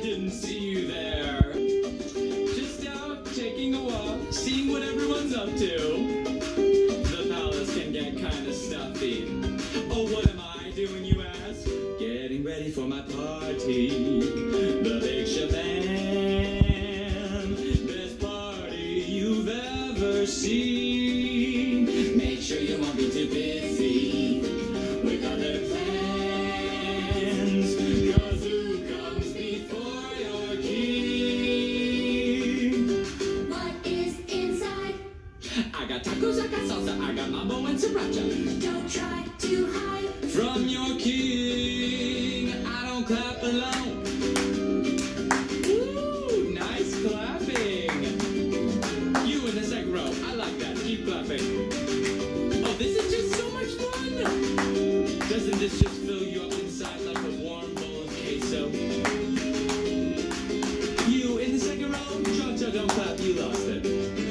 didn't see you there. Just out taking a walk, seeing what everyone's up to. The palace can get kinda stuffy. Oh, what am I doing, you ask? Getting ready for my party. The big shebang. Best party you've ever seen. Make sure you won't be too busy I got tacos, I got salsa, I got mambo and sriracha. Don't try to hide from your king. I don't clap alone. Woo, nice clapping. You in the second row. I like that. Keep clapping. Oh, this is just so much fun. Doesn't this just fill you up inside like a warm bowl of queso? You in the second row. Cha-cha, don't clap. You lost it.